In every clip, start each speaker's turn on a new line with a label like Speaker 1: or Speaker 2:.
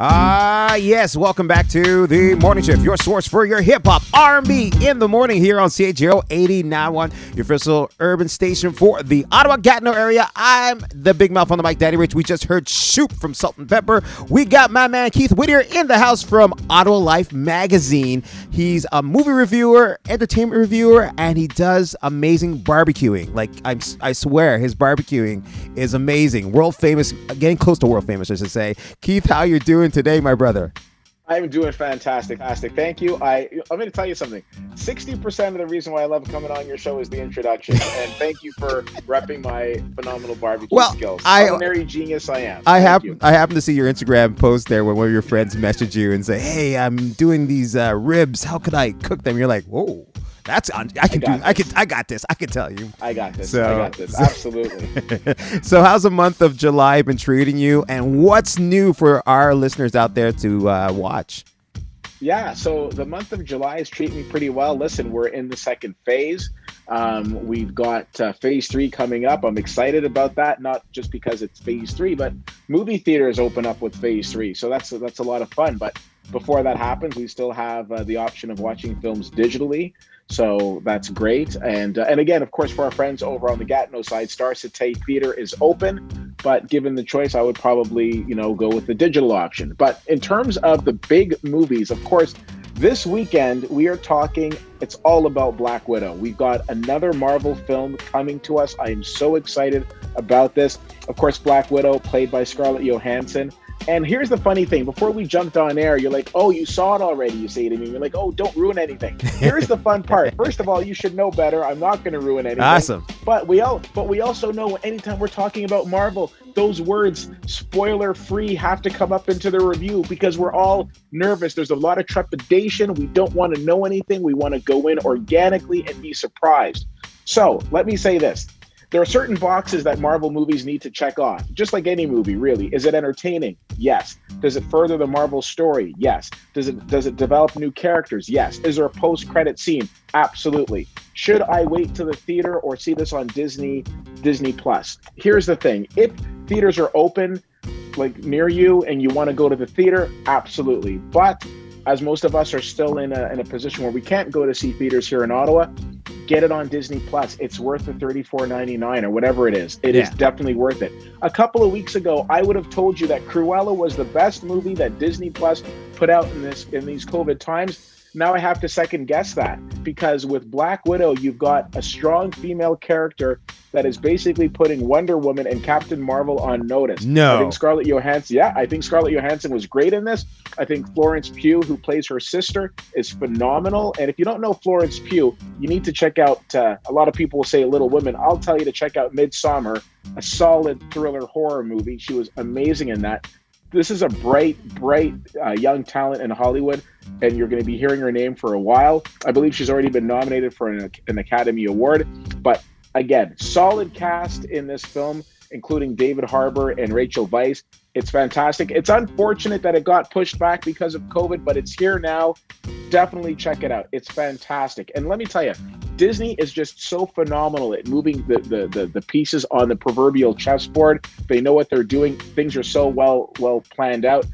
Speaker 1: Ah, uh, yes. Welcome back to the Morning Shift, your source for your hip hop R&B in the morning here on CHUO 89.1, your official urban station for the Ottawa Gatineau area. I'm the big mouth on the mic, Daddy Rich. We just heard Shoop from Salt-N-Pepa. We got my man Keith Whittier in the house from Ottawa Life magazine. He's a movie reviewer, entertainment reviewer, and he does amazing barbecuing. Like I'm, I swear, his barbecuing is amazing. World famous, getting close to world famous, I should say. Keith, how you doing? Doing today, my brother?
Speaker 2: I'm doing fantastic, fantastic. Thank you. I I'm going to tell you something. Sixty percent of the reason why I love coming on your show is the introduction, and thank you for repping my phenomenal barbecue
Speaker 1: well,
Speaker 2: skills.
Speaker 1: I,
Speaker 2: Culinary genius, I am.
Speaker 1: I happen I happen to see your Instagram post there when one of your friends message you and say, "Hey, I'm doing these uh, ribs. How could I cook them?" You're like, "Whoa." That's on. I can I do. This. I can. I got this. I can tell you.
Speaker 2: I got this. So, I got this. Absolutely.
Speaker 1: so, how's the month of July been treating you, and what's new for our listeners out there to uh, watch?
Speaker 2: Yeah. So the month of July is treating me pretty well. Listen, we're in the second phase. Um, we've got uh, phase three coming up. I'm excited about that, not just because it's phase three, but movie theaters open up with phase three, so that's that's a lot of fun. But before that happens, we still have uh, the option of watching films digitally. So that's great. And uh, and again, of course, for our friends over on the Gatineau side, Star Cité Theater is open. But given the choice, I would probably you know go with the digital option. But in terms of the big movies, of course, this weekend we are talking. It's all about Black Widow. We've got another Marvel film coming to us. I am so excited about this. Of course, Black Widow, played by Scarlett Johansson. And here's the funny thing: before we jumped on air, you're like, "Oh, you saw it already." You say to me, "You're like, oh, don't ruin anything." Here's the fun part: first of all, you should know better. I'm not going to ruin anything.
Speaker 1: Awesome.
Speaker 2: But we all, but we also know anytime we're talking about Marvel, those words "spoiler free" have to come up into the review because we're all nervous. There's a lot of trepidation. We don't want to know anything. We want to go in organically and be surprised. So let me say this: there are certain boxes that Marvel movies need to check off, just like any movie, really. Is it entertaining? Yes. Does it further the Marvel story? Yes. Does it does it develop new characters? Yes. Is there a post-credit scene? Absolutely. Should I wait to the theater or see this on Disney Disney Plus? Here's the thing. If theaters are open like near you and you want to go to the theater, absolutely. But as most of us are still in a, in a position where we can't go to see theaters here in Ottawa, get it on Disney Plus. It's worth the $34.99 or whatever it is. It yeah. is definitely worth it. A couple of weeks ago, I would have told you that Cruella was the best movie that Disney Plus put out in this in these COVID times now I have to second guess that because with Black Widow, you've got a strong female character that is basically putting Wonder Woman and Captain Marvel on notice.
Speaker 1: No.
Speaker 2: I think Scarlett Johansson, yeah, I think Scarlett Johansson was great in this. I think Florence Pugh, who plays her sister, is phenomenal. And if you don't know Florence Pugh, you need to check out, uh, a lot of people will say Little Women. I'll tell you to check out Midsommar, a solid thriller horror movie. She was amazing in that this is a bright, bright uh, young talent in Hollywood, and you're going to be hearing her name for a while. I believe she's already been nominated for an, an Academy Award. But again, solid cast in this film, including David Harbour and Rachel Weisz. It's fantastic. It's unfortunate that it got pushed back because of COVID, but it's here now. Definitely check it out. It's fantastic. And let me tell you, Disney is just so phenomenal at moving the, the, the, the pieces on the proverbial chessboard. They know what they're doing. Things are so well well planned out.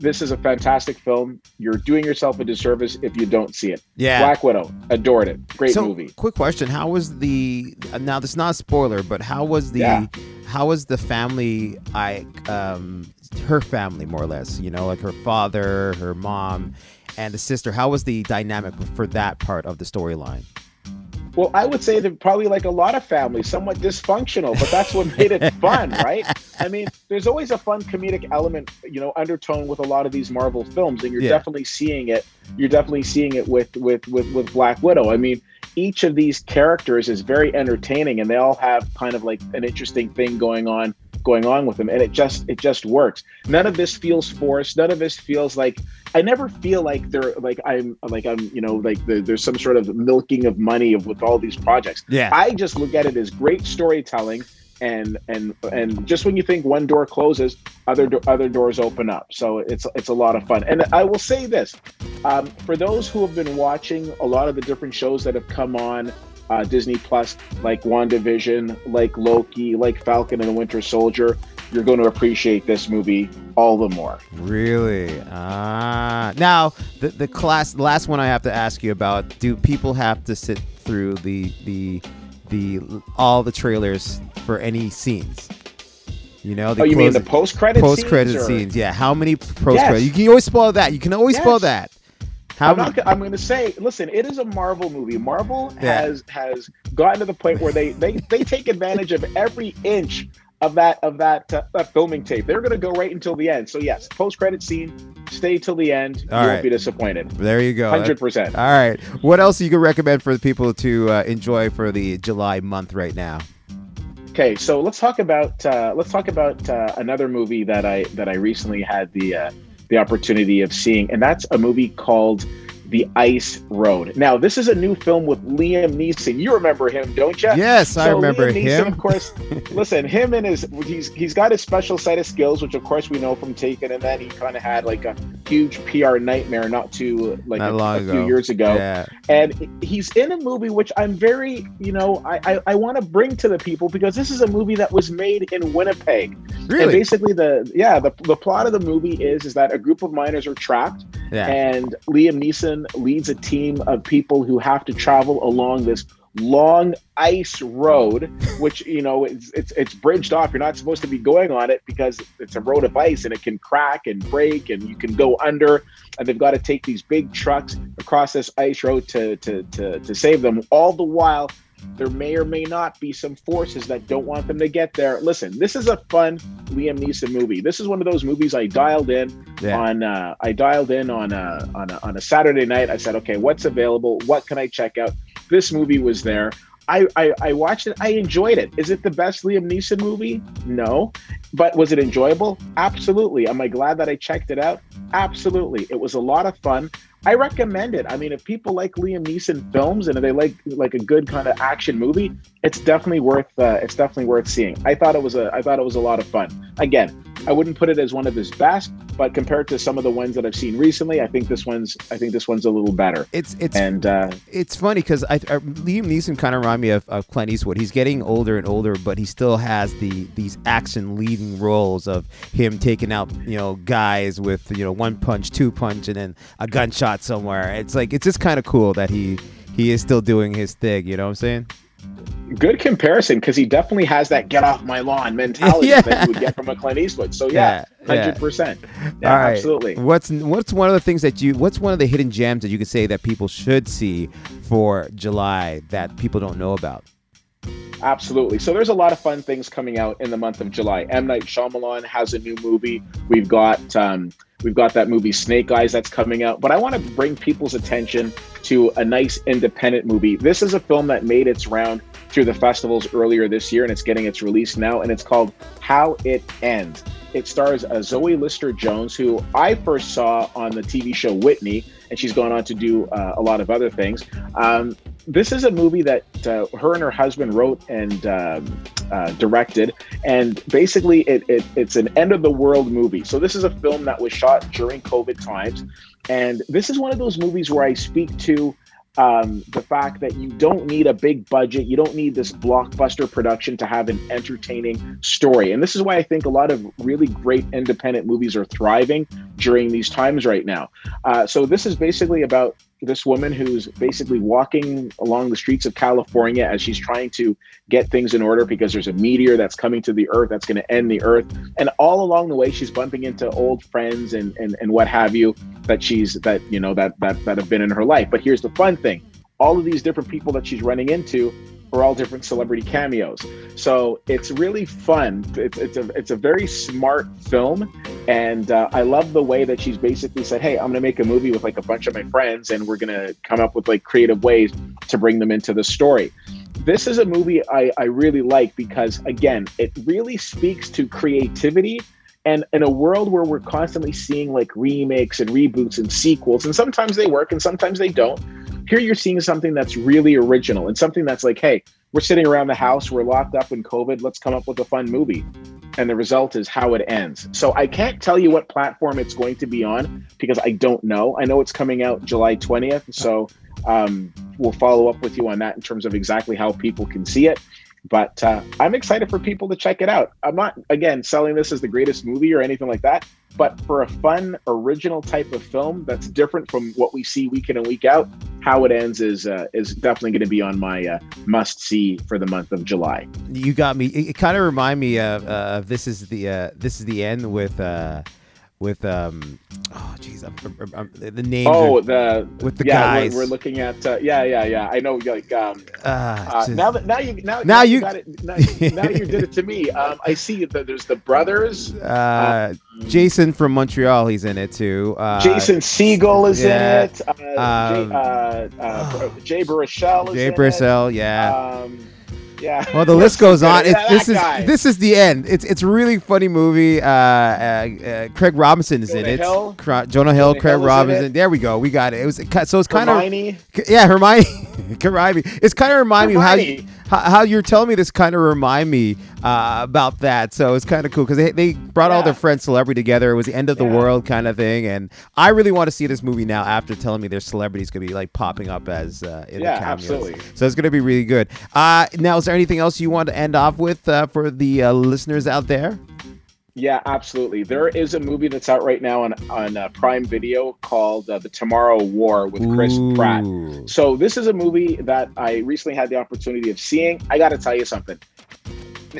Speaker 2: This is a fantastic film. You're doing yourself a disservice if you don't see it.
Speaker 1: Yeah.
Speaker 2: Black Widow, adored it. Great
Speaker 1: so,
Speaker 2: movie.
Speaker 1: Quick question: How was the now? This is not a spoiler, but how was the yeah how was the family I um her family more or less, you know, like her father, her mom, and the sister. How was the dynamic for that part of the storyline?
Speaker 2: Well, I would say that probably like a lot of families, somewhat dysfunctional, but that's what made it fun, right? I mean, there's always a fun comedic element, you know, undertone with a lot of these Marvel films, and you're yeah. definitely seeing it. You're definitely seeing it with with with with Black Widow. I mean, each of these characters is very entertaining and they all have kind of like an interesting thing going on going on with them and it just it just works. None of this feels forced. None of this feels like i never feel like they're like i'm like i'm you know like the, there's some sort of milking of money of with all these projects.
Speaker 1: Yeah.
Speaker 2: I just look at it as great storytelling and and and just when you think one door closes other do- other doors open up. So it's it's a lot of fun. And i will say this um, for those who have been watching a lot of the different shows that have come on uh, disney plus like wandavision like loki like falcon and the winter soldier you're going to appreciate this movie all the more.
Speaker 1: Really? Ah. now, the the class last one I have to ask you about. Do people have to sit through the the the all the trailers for any scenes? You know, the
Speaker 2: oh, you mean the post credit
Speaker 1: post-credit
Speaker 2: scenes? or-
Speaker 1: scenes. Yeah, how many post
Speaker 2: Yes.
Speaker 1: credit? You can always spoil that. You can always spoil that. How
Speaker 2: I'm not. I'm going to say, listen, it is a Marvel movie. Marvel
Speaker 1: Yeah.
Speaker 2: has has gotten to the point where they they they take advantage of every inch of that of that, uh, that filming tape. They're going to go right until the end. So yes, post credit scene, stay till the end.
Speaker 1: All
Speaker 2: you
Speaker 1: right.
Speaker 2: won't be disappointed.
Speaker 1: There you go.
Speaker 2: Hundred percent.
Speaker 1: All right. What else you can recommend for the people to uh, enjoy for the July month right now?
Speaker 2: Okay, so let's talk about uh, let's talk about uh, another movie that I that I recently had the uh, the opportunity of seeing, and that's a movie called The Ice Road. Now, this is a new film with Liam Neeson. You remember him, don't you?
Speaker 1: Yes, I remember
Speaker 2: Liam Neeson,
Speaker 1: him.
Speaker 2: Of course, listen, him and his he's he's got his special set of skills, which of course we know from Taken, and then he kind of had like a huge PR nightmare not too like
Speaker 1: Not
Speaker 2: a,
Speaker 1: long
Speaker 2: a few years ago
Speaker 1: Yeah.
Speaker 2: and he's in a movie which I'm very, you know, I I, I want to bring to the people because this is a movie that was made in Winnipeg. And basically, the yeah, the, the plot of the movie is is that a group of miners are trapped,
Speaker 1: Yeah.
Speaker 2: and Liam Neeson leads a team of people who have to travel along this long ice road which you know it's, it's it's bridged off. You're not supposed to be going on it because it's a road of ice and it can crack and break and you can go under. And they've got to take these big trucks across this ice road to to to, to save them all the while there may or may not be some forces that don't want them to get there listen this is a fun liam neeson movie this is one of those movies i dialed in
Speaker 1: Yeah.
Speaker 2: on uh, I dialed in on a, on a on a Saturday night. I said, okay, what's available? What can I check out? This movie was there. I, I I watched it. I enjoyed it. Is it the best Liam Neeson movie? No, but was it enjoyable? Absolutely. Am I glad that I checked it out? Absolutely. It was a lot of fun. I recommend it. I mean, if people like Liam Neeson films and if they like like a good kind of action movie, it's definitely worth uh, it's definitely worth seeing. I thought it was a I thought it was a lot of fun. Again, I wouldn't put it as one of his best, but compared to some of the ones that I've seen recently, I think this one's I think this one's a little better.
Speaker 1: It's it's
Speaker 2: And uh,
Speaker 1: it's funny because I, I Liam Neeson kind of remind me of, of Clint Eastwood. He's getting older and older, but he still has the these action leading roles of him taking out you know guys with you know one punch, two punch, and then a gunshot somewhere. It's like it's just kind of cool that he he is still doing his thing. You know what I'm saying?
Speaker 2: good comparison because he definitely has that "get off my lawn" mentality
Speaker 1: Yeah.
Speaker 2: that you would get from a Clint Eastwood. So yeah,
Speaker 1: Yeah, yeah.
Speaker 2: hundred percent. Yeah,
Speaker 1: All right.
Speaker 2: absolutely.
Speaker 1: What's what's one of the things that you what's one of the hidden gems that you could say that people should see for July that people don't know about?
Speaker 2: Absolutely. So there's a lot of fun things coming out in the month of July. M Night Shyamalan has a new movie. We've got um, we've got that movie Snake Eyes that's coming out. But I want to bring people's attention to a nice independent movie. This is a film that made its round through the festivals earlier this year, and it's getting its release now. And it's called How It Ends. It stars uh, Zoe Lister Jones, who I first saw on the TV show Whitney, and she's gone on to do uh, a lot of other things. Um, this is a movie that uh, her and her husband wrote and um, uh, directed, and basically it, it, it's an end of the world movie. So this is a film that was shot during COVID times, and this is one of those movies where I speak to um, the fact that you don't need a big budget, you don't need this blockbuster production to have an entertaining story, and this is why I think a lot of really great independent movies are thriving during these times right now. Uh, so this is basically about this woman who's basically walking along the streets of California as she's trying to get things in order because there's a meteor that's coming to the earth that's going to end the earth. And all along the way, she's bumping into old friends and, and, and what have you that she's that, you know, that, that, that have been in her life. But here's the fun thing. All of these different people that she's running into are all different celebrity cameos. So it's really fun. It's, it's a it's a very smart film, and uh, I love the way that she's basically said, "Hey, I'm going to make a movie with like a bunch of my friends, and we're going to come up with like creative ways to bring them into the story." This is a movie I, I really like because again, it really speaks to creativity. And in a world where we're constantly seeing like remakes and reboots and sequels, and sometimes they work and sometimes they don't, here you're seeing something that's really original and something that's like, hey, we're sitting around the house, we're locked up in COVID, let's come up with a fun movie. And the result is how it ends. So I can't tell you what platform it's going to be on because I don't know. I know it's coming out July 20th. So um, we'll follow up with you on that in terms of exactly how people can see it. But uh, I'm excited for people to check it out. I'm not, again, selling this as the greatest movie or anything like that, but for a fun, original type of film that's different from what we see week in and week out, how it ends is uh, is definitely going to be on my uh, must see for the month of July.
Speaker 1: You got me. It, it kind of remind me of uh, this is the uh, this is the end with uh, with um oh jeez the name
Speaker 2: oh the
Speaker 1: with the
Speaker 2: yeah,
Speaker 1: guys
Speaker 2: we're, we're looking at uh, yeah yeah yeah I know like um
Speaker 1: uh,
Speaker 2: uh,
Speaker 1: just-
Speaker 2: now that now you now,
Speaker 1: Now you-
Speaker 2: got it now, now you did it to me um I see that there's the brothers
Speaker 1: uh, Jason from Montreal he's in it too uh,
Speaker 2: Jason Segel is
Speaker 1: yeah,
Speaker 2: in it uh,
Speaker 1: um,
Speaker 2: Jay, uh, uh, Jay Baruchel is
Speaker 1: Jay
Speaker 2: in
Speaker 1: Brissell
Speaker 2: it.
Speaker 1: yeah
Speaker 2: um yeah
Speaker 1: well, the list goes on.
Speaker 2: Yeah,
Speaker 1: this is
Speaker 2: guy.
Speaker 1: this is the end. It's it's a really funny movie. Uh, uh, uh, Craig Robinson is in it.
Speaker 2: Hill.
Speaker 1: Jonah Hill,
Speaker 2: Jonah
Speaker 1: Craig
Speaker 2: Hill is
Speaker 1: Robinson. There we go. We got it. It was so it's kind of
Speaker 2: Hermione
Speaker 1: yeah Hermione. Hermione. It's kind of remind me how,
Speaker 2: Hermione.
Speaker 1: how how you're telling me this kind of remind me uh, about that. So it's kind of cool because they, they brought all their friends celebrity together. It was the end of the
Speaker 2: Yeah.
Speaker 1: world kind of thing, and I really want to see this movie now. After telling me their celebrities gonna be like popping up as uh, in
Speaker 2: Yeah,
Speaker 1: the cameos.
Speaker 2: absolutely.
Speaker 1: So it's going to be really good. Uh, now, is there anything else you want to end off with uh, for the uh, listeners out there?
Speaker 2: Yeah, absolutely. There is a movie that's out right now on on uh, Prime Video called uh, The Tomorrow War with Chris Pratt. So this is a movie that I recently had the opportunity of seeing. I got to tell you something.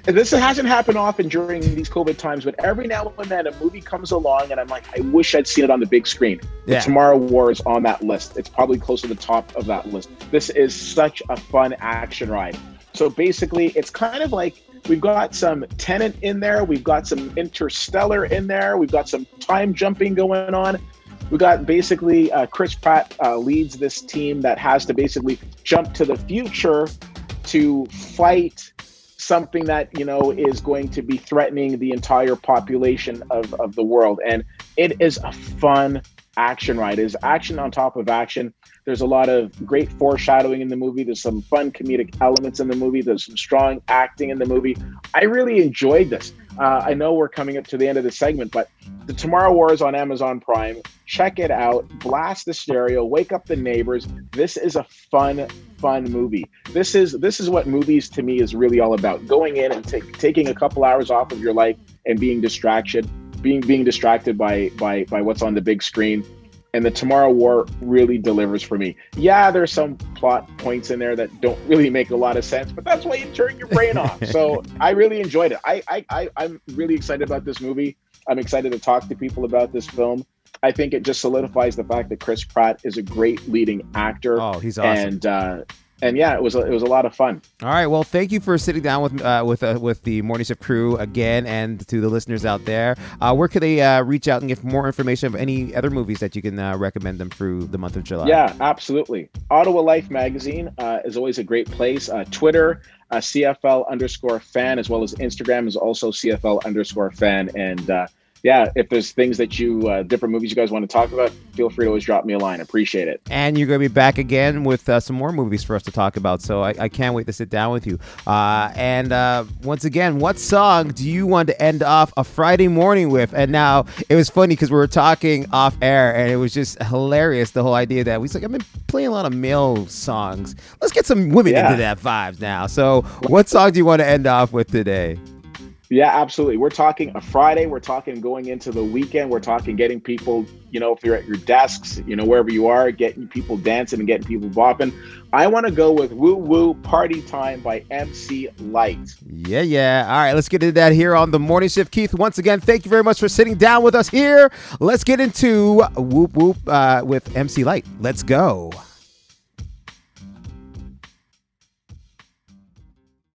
Speaker 2: This hasn't happened often during these COVID times, but every now and then a movie comes along and I'm like, I wish I'd seen it on the big screen.
Speaker 1: Yeah.
Speaker 2: The Tomorrow War is on that list. It's probably close to the top of that list. This is such a fun action ride. So basically, it's kind of like we've got some Tenet in there, we've got some Interstellar in there, we've got some time jumping going on. We got basically uh, Chris Pratt uh, leads this team that has to basically jump to the future to fight something that you know is going to be threatening the entire population of, of the world. And it is a fun action ride. Is action on top of action. There's a lot of great foreshadowing in the movie. There's some fun comedic elements in the movie. There's some strong acting in the movie. I really enjoyed this uh, i know we're coming up to the end of the segment but the tomorrow war is on amazon prime. Check it out. Blast the stereo. Wake up the neighbors. This is a fun fun movie. This is this is what movies to me is really all about. Going in and taking a couple hours off of your life and being distraction being being distracted by by by what's on the big screen and the tomorrow war really delivers for me. Yeah there's some plot points in there that don't really make a lot of sense but that's why you turn your brain off. So i really enjoyed it. I, I i i'm really excited about this movie. I'm excited to talk to people about this film. I think it just solidifies the fact that chris pratt is a great leading actor.
Speaker 1: Oh, he's awesome.
Speaker 2: and uh and yeah it was a, it was a lot of fun
Speaker 1: All right. Well, thank you for sitting down with uh, with uh, with the Morning Shift crew again, and to the listeners out there. Uh, where could they uh, reach out and get more information of any other movies that you can uh, recommend them through the month of July?
Speaker 2: Yeah, absolutely. Ottawa Life Magazine uh, is always a great place. Uh, Twitter, uh, CFL underscore fan, as well as Instagram is also CFL underscore fan. And uh, yeah, if there's things that you, uh, different movies you guys want to talk about, feel free to always drop me a line. Appreciate it.
Speaker 1: And you're going to be back again with uh, some more movies for us to talk about. So I, I can't wait to sit down with you. Uh, and uh, once again, what song do you want to end off a Friday morning with? And now it was funny because we were talking off air, and it was just hilarious the whole idea that we like, I've been playing a lot of male songs. Let's get some women
Speaker 2: Yeah.
Speaker 1: into that vibes now. So what song do you want to end off with today?
Speaker 2: Yeah, absolutely. We're talking a Friday. We're talking going into the weekend. We're talking getting people, you know, if you're at your desks, you know, wherever you are, getting people dancing and getting people bopping. I want to go with Woo Woo Party Time by MC Lyte.
Speaker 1: Yeah, yeah. All right, let's get into that here on the morning shift. Keith, once again, thank you very much for sitting down with us here. Let's get into Whoop Whoop uh, with MC Lyte. Let's go.